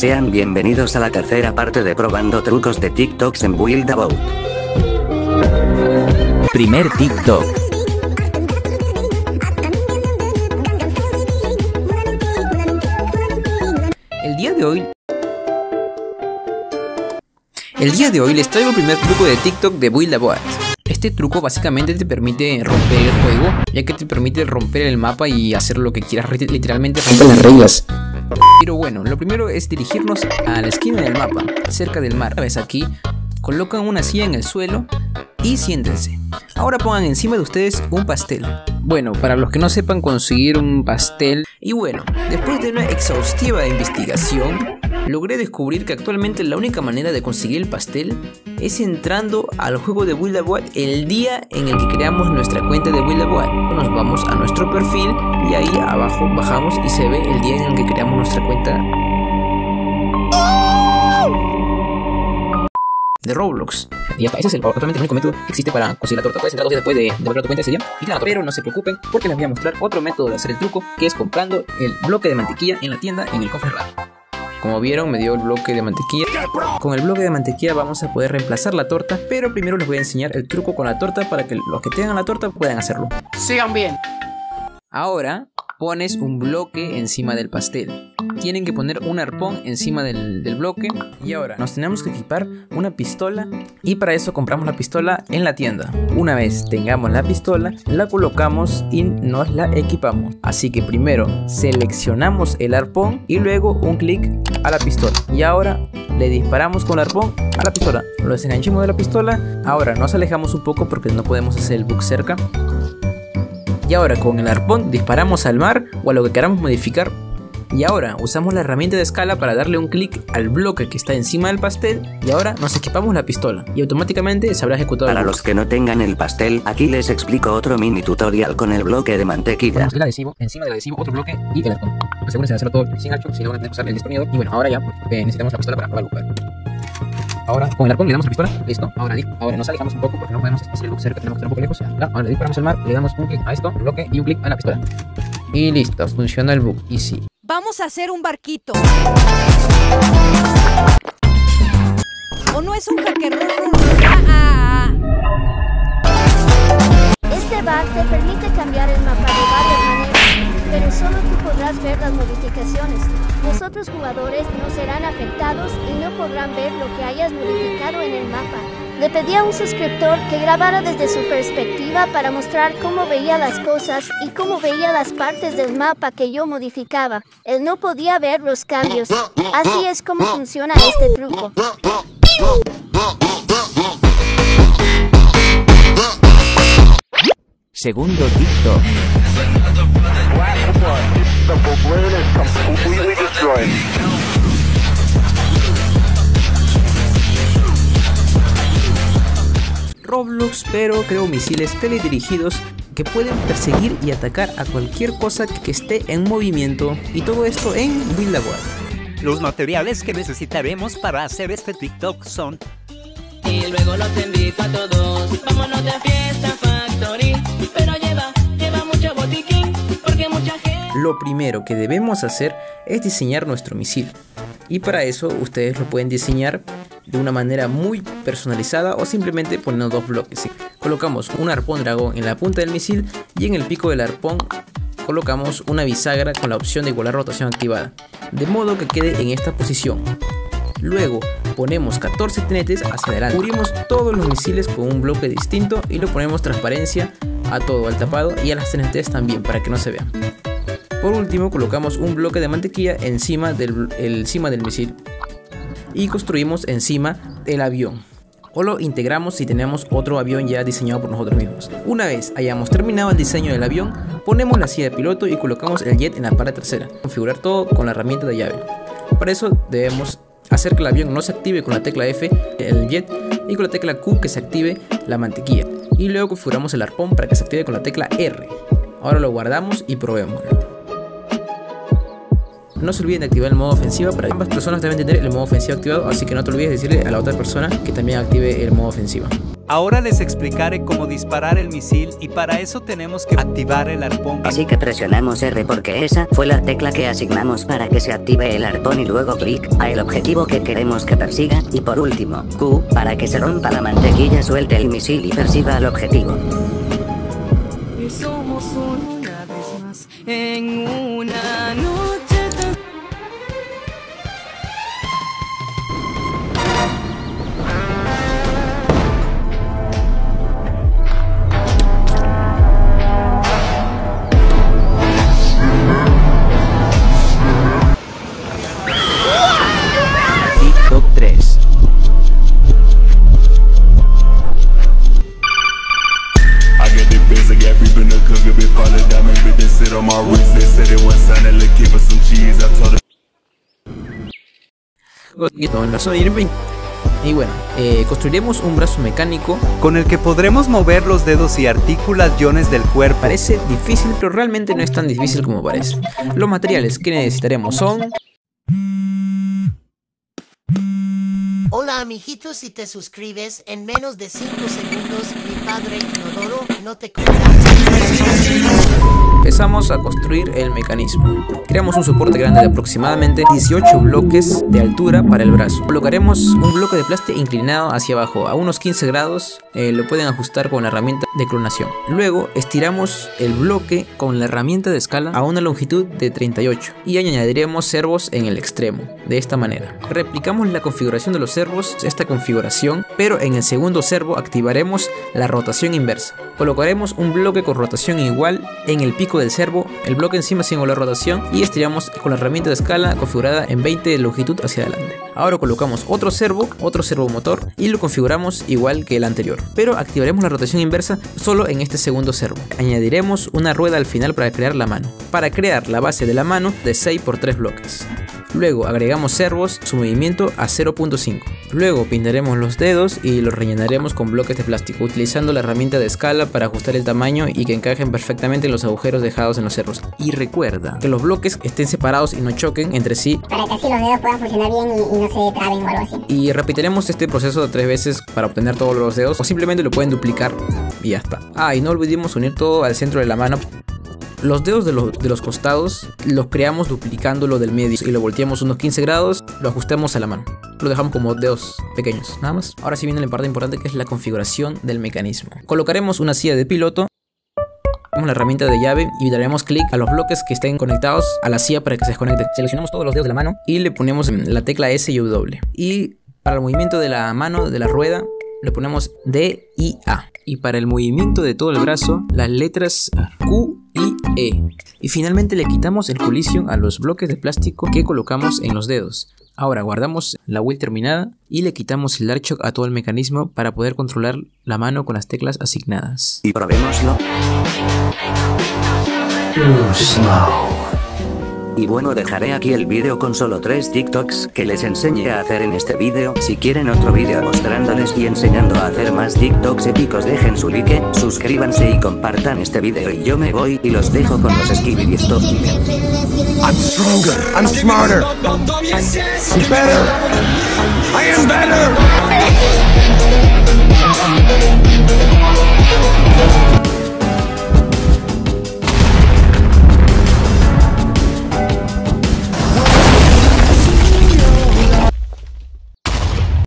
Sean bienvenidos a la tercera parte de probando trucos de TikToks en Build About. Primer TikTok. El día de hoy el día de hoy les traigo el primer truco de TikTok de Build a Boat. Este truco básicamente te permite romper el juego, ya que te permite romper el mapa y hacer lo que quieras, literalmente romper las reglas. Pero bueno, lo primero es dirigirnos a la esquina del mapa, cerca del mar. Ves aquí, colocan una silla en el suelo y siéntense. Ahora pongan encima de ustedes un pastel. Bueno, para los que no sepan conseguir un pastel. Y bueno, después de una exhaustiva investigación, logré descubrir que actualmente la única manera de conseguir el pastel es entrando al juego de Build el día en el que creamos nuestra cuenta de Build Nos vamos a nuestro perfil y ahí abajo bajamos y se ve el día en el que creamos nuestra cuenta de Roblox. Y ese es el, actualmente el único método que existe para conseguir la torta. Puedes entrar dos días después de, de tu cuenta ese día pero no se preocupen porque les voy a mostrar otro método de hacer el truco que es comprando el bloque de mantequilla en la tienda en el cofre raro. Como vieron, me dio el bloque de mantequilla. Con el bloque de mantequilla vamos a poder reemplazar la torta, pero primero les voy a enseñar el truco con la torta para que los que tengan la torta puedan hacerlo. Sigan bien. Ahora pones un bloque encima del pastel. Tienen que poner un arpón encima del, bloque. Y ahora nos tenemos que equipar una pistola. Y para eso compramos la pistola en la tienda. Una vez tengamos la pistola, la colocamos y nos la equipamos. Así que primero seleccionamos el arpón y luego un clic a la pistola. Y ahora le disparamos con el arpón a la pistola. Lo desenganchamos de la pistola. Ahora nos alejamos un poco porque no podemos hacer el bug cerca. Y ahora con el arpón disparamos al mar o a lo que queramos modificar. Y ahora usamos la herramienta de escala para darle un clic al bloque que está encima del pastel y ahora nos equipamos la pistola y automáticamente se habrá ejecutado. Para los que no tengan el pastel, aquí les explico otro mini tutorial con el bloque de mantequilla. el adhesivo, encima del adhesivo otro bloque y el arpón. Asegúrense de hacerlo todo sin ancho, si no van a tener que usar el destornillador. Y bueno, ahora ya necesitamos la pistola para probar Ahora con el arpón le damos la pistola, listo. Ahora, ahora nos alejamos un poco porque no podemos hacer el cerca, tenemos que estar un poco lejos. ahora le disparamos al mar, le damos un clic a esto, bloque y un clic a la pistola. Y listo, funciona el bug. Y sí. Vamos a hacer un barquito. ¿O no es un hacker? Ah, ah, ah. Este bug te permite cambiar el mapa de maneras, pero solo tú podrás ver las modificaciones. Los otros jugadores no serán afectados y no podrán ver lo que hayas modificado en el mapa. Le pedí a un suscriptor que grabara desde su perspectiva para mostrar cómo veía las cosas y cómo veía las partes del mapa que yo modificaba. Él no podía ver los cambios. Así es como funciona este truco. Segundo TikTok. Roblox, pero creo misiles teledirigidos que pueden perseguir y atacar a cualquier cosa que esté en movimiento y todo esto en Build Los materiales que necesitaremos para hacer este TikTok son y luego los invito a todos. Vámonos de fiesta factory, Lo primero que debemos hacer es diseñar nuestro misil. Y para eso ustedes lo pueden diseñar de una manera muy personalizada o simplemente poniendo dos bloques. Colocamos un arpón dragón en la punta del misil y en el pico del arpón colocamos una bisagra con la opción de igualar rotación activada, de modo que quede en esta posición. Luego ponemos 14 tenetes hacia adelante, cubrimos todos los misiles con un bloque distinto y lo ponemos transparencia a todo, al tapado y a las tenetes también para que no se vean. Por último, colocamos un bloque de mantequilla encima del, encima del misil y construimos encima el avión. O lo integramos si tenemos otro avión ya diseñado por nosotros mismos. Una vez hayamos terminado el diseño del avión, ponemos la silla de piloto y colocamos el jet en la parte trasera. Configurar todo con la herramienta de llave. Para eso debemos hacer que el avión no se active con la tecla F, el jet, y con la tecla Q que se active la mantequilla. Y luego configuramos el arpón para que se active con la tecla R. Ahora lo guardamos y probémoslo. No se olviden de activar el modo ofensiva para que ambas personas deben tener el modo ofensivo activado, así que no te olvides de decirle a la otra persona que también active el modo ofensiva. Ahora les explicaré cómo disparar el misil y para eso tenemos que activar el arpón. Así que presionamos R porque esa fue la tecla que asignamos para que se active el arpón y luego clic a el objetivo que queremos que persiga y por último Q para que se rompa la mantequilla suelte el misil y persiga al objetivo. Y somos una vez más en una noche Y bueno, eh, construiremos un brazo mecánico. Con el que podremos mover los dedos y articulaciones del cuerpo. Parece difícil, pero realmente no es tan difícil como parece. Los materiales que necesitaremos son Hola amiguitos, si te suscribes en menos de 5 segundos, mi padre Inodoro no te cobrará. Empezamos a construir el mecanismo. Creamos un soporte grande de aproximadamente 18 bloques de altura para el brazo. Colocaremos un bloque de plástico inclinado hacia abajo a unos 15 grados. eh, lo pueden ajustar con la herramienta de clonación. Luego estiramos el bloque con la herramienta de escala a una longitud de 38 y añadiremos servos en el extremo. De esta manera. Replicamos la configuración de los servos, esta configuración, pero en el segundo servo activaremos la rotación inversa. Colocaremos un bloque con rotación igual en el pico del servo, el bloque encima sin la rotación y estiramos con la herramienta de escala configurada en 20 de longitud hacia adelante. Ahora colocamos otro servo, otro servo motor y lo configuramos igual que el anterior, pero activaremos la rotación inversa solo en este segundo servo. Añadiremos una rueda al final para crear la mano, para crear la base de la mano de 6 por 3 bloques. Luego agregamos servos, su movimiento a 0.5. Luego pintaremos los dedos y los rellenaremos con bloques de plástico, utilizando la herramienta de escala para ajustar el tamaño y que encajen perfectamente en los agujeros dejados en los servos. Y recuerda que los bloques estén separados y no choquen entre sí. Para que así los dedos puedan funcionar bien y, y no se traben o algo así. Y repetiremos este proceso tres veces para obtener todos los dedos o simplemente lo pueden duplicar y ya está. Ah, y no olvidemos unir todo al centro de la mano los dedos de los, de los costados los creamos duplicando lo del medio y lo volteamos unos 15 grados, lo ajustamos a la mano. Lo dejamos como dedos pequeños, nada más. Ahora sí viene la parte importante que es la configuración del mecanismo. Colocaremos una silla de piloto, la herramienta de llave y daremos clic a los bloques que estén conectados a la silla para que se desconecte. Seleccionamos todos los dedos de la mano y le ponemos la tecla S y W. Y para el movimiento de la mano, de la rueda, le ponemos D y A. Y para el movimiento de todo el brazo, las letras Q y E. Y finalmente le quitamos el collision a los bloques de plástico que colocamos en los dedos. Ahora guardamos la wheel terminada y le quitamos el arch a todo el mecanismo para poder controlar la mano con las teclas asignadas. Y probémoslo. Y bueno dejaré aquí el vídeo con solo 3 TikToks que les enseñé a hacer en este vídeo. Si quieren otro vídeo mostrándoles y enseñando a hacer más TikToks épicos dejen su like, suscríbanse y compartan este vídeo y yo me voy y los dejo con los Skibidi Stop I'm stronger. I'm smarter. I'm better. I am better.